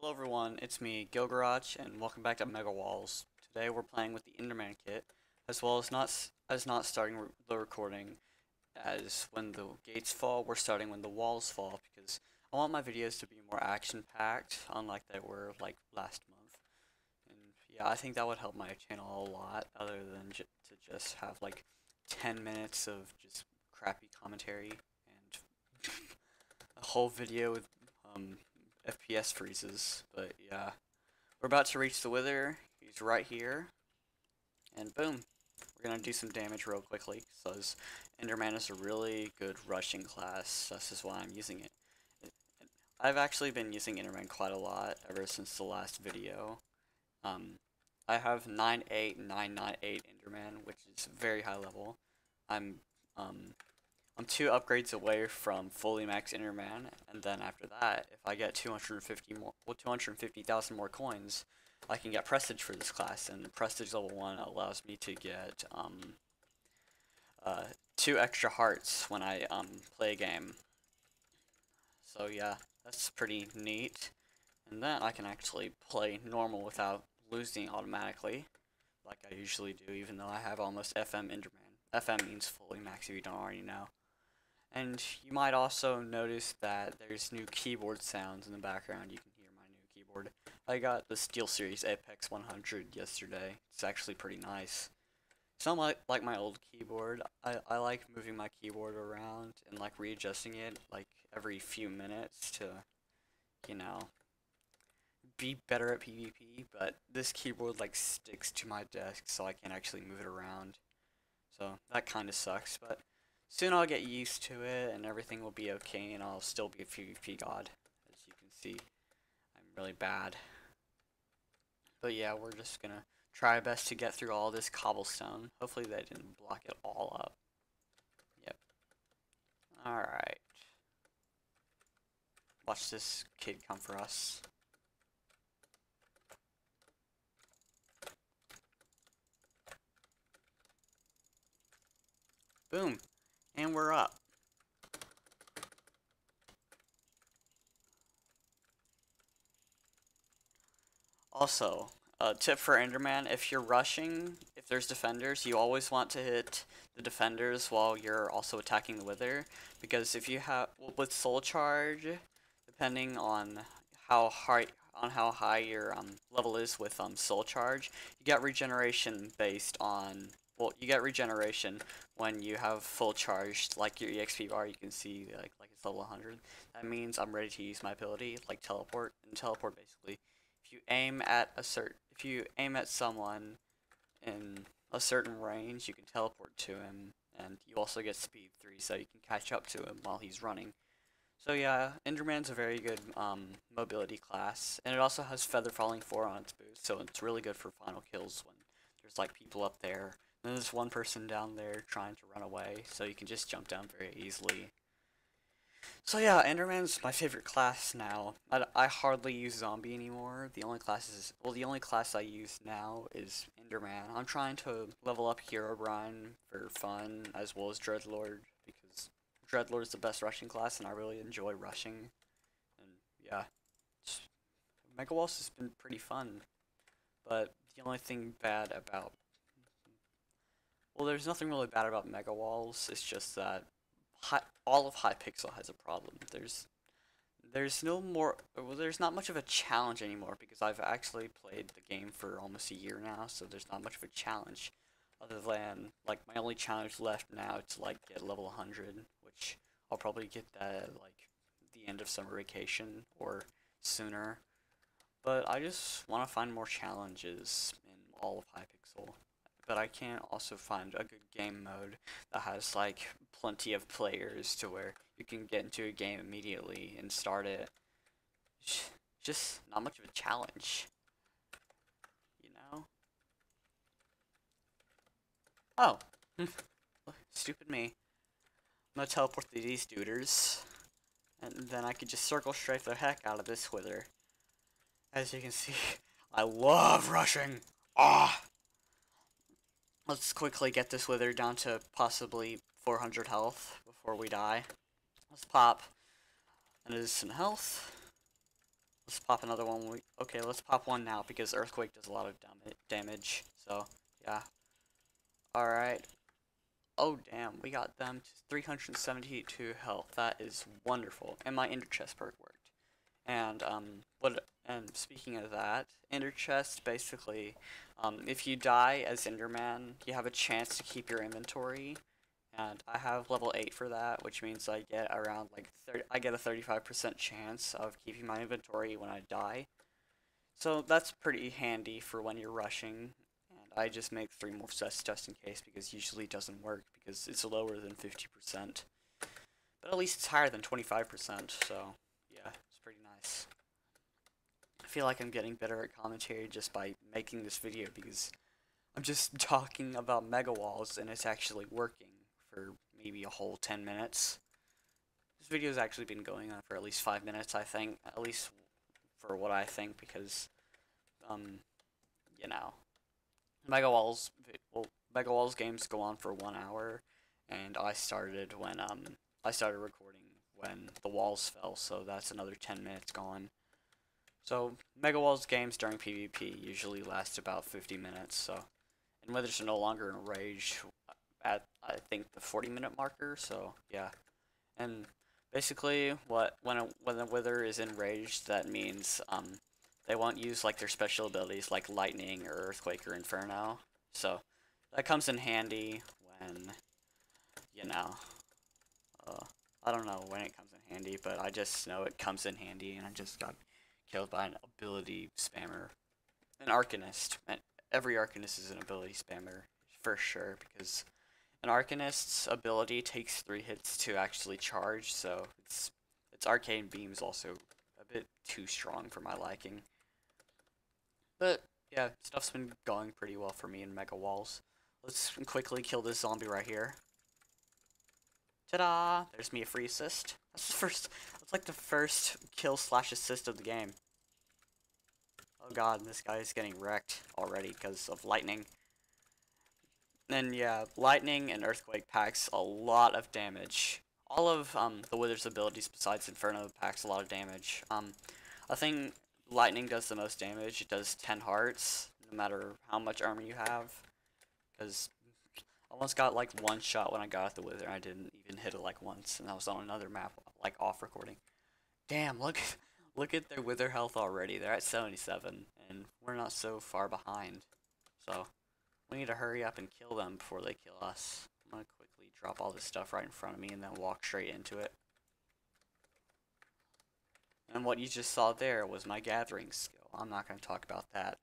Hello everyone, it's me, Gilgarach, and welcome back to Mega Walls. Today we're playing with the Enderman kit, as well as not as not starting re the recording as when the gates fall, we're starting when the walls fall, because I want my videos to be more action-packed, unlike they were like last month. And yeah, I think that would help my channel a lot, other than to just have like 10 minutes of just crappy commentary and a whole video with um, FPS freezes, but yeah. We're about to reach the Wither. He's right here. And boom. We're gonna do some damage real quickly, because Enderman is a really good rushing class. This is why I'm using it. it. I've actually been using Enderman quite a lot ever since the last video. Um, I have 98998 Enderman, which is very high level. I'm um, I'm two upgrades away from fully max Enderman, and then after that, if I get 250 more, well, 250,000 more coins, I can get Prestige for this class, and Prestige level 1 allows me to get, um, uh, two extra hearts when I, um, play a game. So yeah, that's pretty neat. And then I can actually play normal without losing automatically, like I usually do, even though I have almost FM Enderman. FM means fully max if you don't already know. And you might also notice that there's new keyboard sounds in the background. You can hear my new keyboard. I got the SteelSeries Apex 100 yesterday. It's actually pretty nice. It's not like, like my old keyboard. I, I like moving my keyboard around and like readjusting it like every few minutes to, you know, be better at PvP. But this keyboard like sticks to my desk so I can't actually move it around. So that kind of sucks, but Soon I'll get used to it and everything will be okay and I'll still be a PvP god. As you can see, I'm really bad. But yeah, we're just gonna try our best to get through all this cobblestone. Hopefully they didn't block it all up. Yep. Alright. Watch this kid come for us. Boom. And we're up. Also, a tip for Enderman, if you're rushing, if there's defenders, you always want to hit the defenders while you're also attacking the wither. Because if you have, with soul charge, depending on how high, on how high your um, level is with um, soul charge, you get regeneration based on well, you get regeneration when you have full charged, like your EXP bar, you can see like like it's level 100. That means I'm ready to use my ability, like teleport. And teleport basically, if you aim at a certain, if you aim at someone in a certain range, you can teleport to him, and you also get speed 3, so you can catch up to him while he's running. So yeah, Enderman's a very good um, mobility class, and it also has Feather Falling 4 on its boost, so it's really good for final kills when there's like people up there and there's one person down there trying to run away, so you can just jump down very easily. So yeah, Enderman's my favorite class now. I, I hardly use Zombie anymore. The only classes, well, the only class I use now is Enderman. I'm trying to level up Herobrine for fun, as well as Dreadlord, because Dreadlord is the best rushing class, and I really enjoy rushing. And yeah, Mega Walls has been pretty fun. But the only thing bad about well, there's nothing really bad about Mega Walls. It's just that high, all of Hypixel has a problem. There's there's no more well, there's not much of a challenge anymore because I've actually played the game for almost a year now, so there's not much of a challenge other than like my only challenge left now to like get level 100, which I'll probably get that at, like the end of summer vacation or sooner. But I just want to find more challenges in all of Hypixel but I can't also find a good game mode that has like plenty of players to where you can get into a game immediately and start it. Just not much of a challenge. You know? Oh. Stupid me. I'm gonna teleport to these duders. And then I could just circle strafe the heck out of this wither. As you can see, I love rushing. Ah! Let's quickly get this wither down to possibly 400 health before we die. Let's pop an some health. Let's pop another one. We, okay, let's pop one now because Earthquake does a lot of damage. So, yeah. Alright. Oh, damn. We got them to 372 health. That is wonderful. And my Ender Chest perk worked. And, um, what, and speaking of that, Ender Chest basically, um, if you die as Enderman, you have a chance to keep your inventory and I have level 8 for that, which means I get around like 30, I get a 35% chance of keeping my inventory when I die. So that's pretty handy for when you're rushing, and I just make 3 more sets just in case because usually it doesn't work because it's lower than 50%. But at least it's higher than 25%, so yeah, it's pretty nice. I feel like I'm getting better at commentary just by making this video because I'm just talking about mega walls and it's actually working for maybe a whole 10 minutes. This video's actually been going on for at least 5 minutes, I think. At least for what I think, because, um, you know. Mega Walls, well, Mega Walls games go on for one hour, and I started when, um, I started recording when the walls fell, so that's another 10 minutes gone. So, Mega Walls games during PvP usually last about 50 minutes, so, and Withers are no longer in Rage, at I think the 40 minute marker. So yeah, and basically what when a, when the wither is enraged, that means um they won't use like their special abilities like lightning or earthquake or inferno. So that comes in handy when you know. Uh, I don't know when it comes in handy, but I just know it comes in handy, and I just got killed by an ability spammer, an arcanist. Every arcanist is an ability spammer for sure because an Arcanist's ability takes three hits to actually charge, so its its arcane beam's also a bit too strong for my liking. But yeah, stuff's been going pretty well for me in Mega Walls. Let's quickly kill this zombie right here. Ta-da! There's me a free assist. That's the first. That's like the first kill slash assist of the game. Oh god, this guy is getting wrecked already because of lightning. And yeah, lightning and earthquake packs a lot of damage. All of um, the Wither's abilities besides Inferno packs a lot of damage. Um, I think lightning does the most damage. It does 10 hearts, no matter how much armor you have. Because almost got like one shot when I got the Wither. I didn't even hit it like once, and I was on another map, like off recording. Damn, look, look at their Wither health already. They're at 77, and we're not so far behind. So. We need to hurry up and kill them before they kill us. I'm gonna quickly drop all this stuff right in front of me and then walk straight into it. And what you just saw there was my gathering skill. I'm not going to talk about that.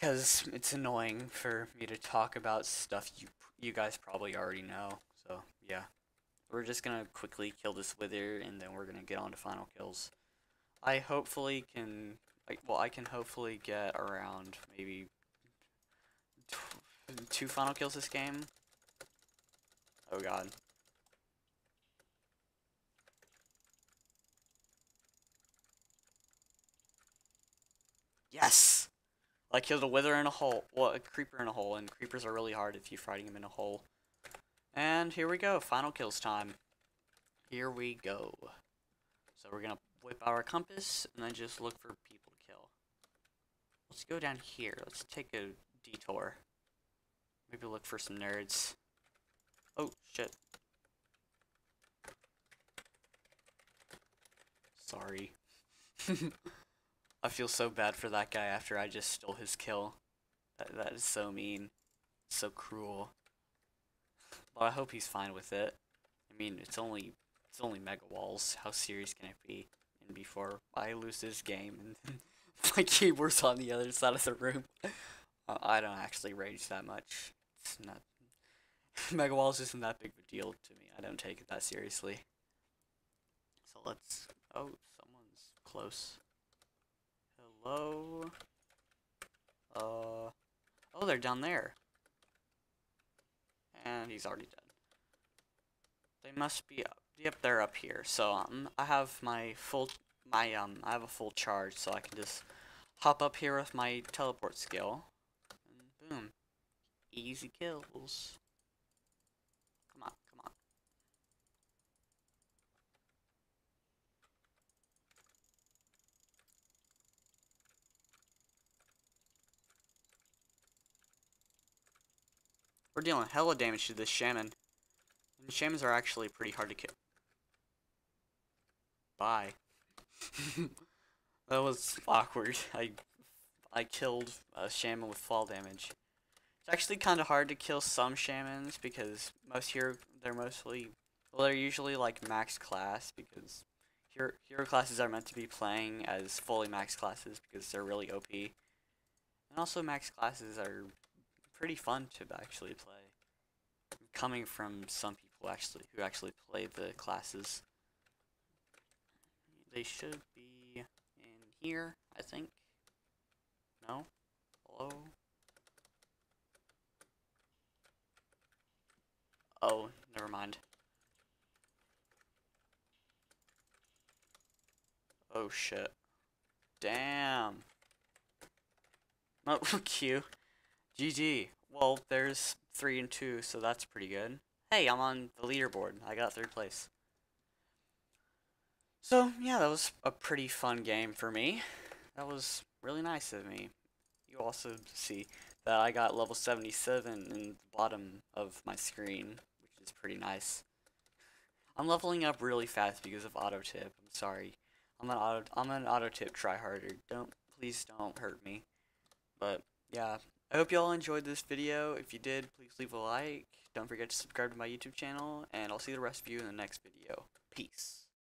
Because it's annoying for me to talk about stuff you you guys probably already know. So, yeah. We're just to quickly kill this wither and then we're to get on to final kills. I hopefully can... Like, well, I can hopefully get around maybe two final kills this game. Oh god. Yes! I killed a wither in a hole. Well, a creeper in a hole, and creepers are really hard if you're fighting them in a hole. And here we go, final kills time. Here we go. So we're gonna whip our compass, and then just look for people to kill. Let's go down here. Let's take a detour. Maybe look for some nerds. Oh, shit. Sorry. I feel so bad for that guy after I just stole his kill. That, that is so mean. So cruel. But I hope he's fine with it. I mean, it's only it's only Mega Walls. How serious can it be? And before I lose this game and my keyboard's on the other side of the room. Uh, I don't actually rage that much it's not. Mega Walls isn't that big of a deal to me. I don't take it that seriously. So let's. Oh, someone's close. Hello. Uh. Oh, they're down there. And he's already dead. They must be up. Yep, they're up here. So um, I have my full my um I have a full charge, so I can just hop up here with my teleport skill. And boom. Easy kills. Come on, come on. We're dealing hella damage to this shaman. And shamans are actually pretty hard to kill. Bye. that was awkward. I I killed a shaman with fall damage. It's actually kind of hard to kill some shamans because most here they're mostly well they're usually like max class because hero hero classes are meant to be playing as fully max classes because they're really OP. And also max classes are pretty fun to actually play. Coming from some people actually who actually play the classes. They should be in here, I think. No? Hello? Oh, never mind. Oh shit. Damn. Oh, Q. GG. Well, there's 3 and 2, so that's pretty good. Hey, I'm on the leaderboard. I got 3rd place. So, yeah, that was a pretty fun game for me. That was really nice of me. You also see that I got level 77 in the bottom of my screen, which is pretty nice. I'm leveling up really fast because of auto tip. I'm sorry. I'm an auto I'm an auto tip tryharder. Don't please don't hurt me. But yeah, I hope y'all enjoyed this video. If you did, please leave a like. Don't forget to subscribe to my YouTube channel, and I'll see the rest of you in the next video. Peace.